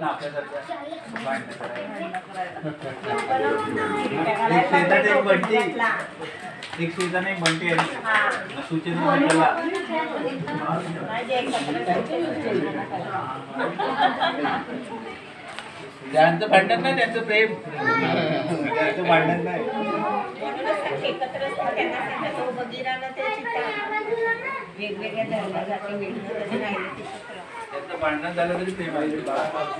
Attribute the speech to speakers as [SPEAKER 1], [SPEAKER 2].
[SPEAKER 1] ना आपल्यासारख्या
[SPEAKER 2] एक
[SPEAKER 1] बंटी। एक शेतात एक बंटी आहे. सुचेंद्र त्यांचं भांडण नाही त्यांचं प्रेम. त्यांचं भांडण नाही.
[SPEAKER 2] वेगवेगळ्या धर्मासाठी वेगवेगळे ते
[SPEAKER 1] भांडण झालं तरी प्रेम आहे कोणालाच